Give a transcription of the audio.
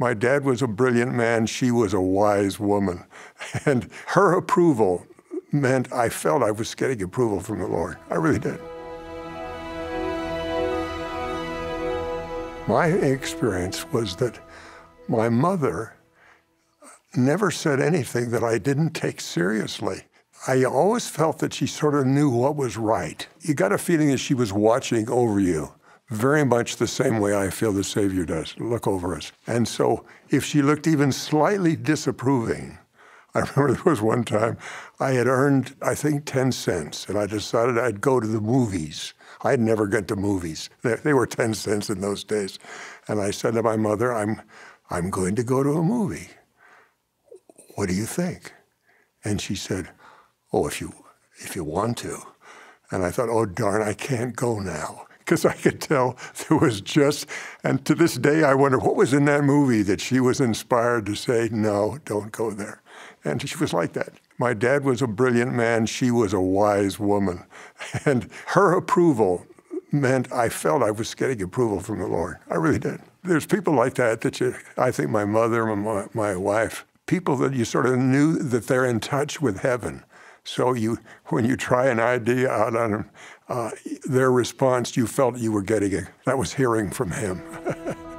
My dad was a brilliant man. She was a wise woman. And her approval meant I felt I was getting approval from the Lord. I really did. My experience was that my mother never said anything that I didn't take seriously. I always felt that she sort of knew what was right. You got a feeling that she was watching over you, very much the same way I feel the Savior does, look over us. And so if she looked even slightly disapproving, I remember there was one time I had earned, I think, 10 cents, and I decided I'd go to the movies. I'd never get to movies. They were 10 cents in those days. And I said to my mother, I'm, I'm going to go to a movie. What do you think? And she said, Oh, if you, if you want to. And I thought, oh, darn, I can't go now. Because I could tell there was just, and to this day, I wonder what was in that movie that she was inspired to say, no, don't go there. And she was like that. My dad was a brilliant man. She was a wise woman. And her approval meant I felt I was getting approval from the Lord. I really did. There's people like that that you, I think my mother, my, my wife, people that you sort of knew that they're in touch with heaven. So you, when you try an idea out on them, uh, their response, you felt you were getting it. That was hearing from him.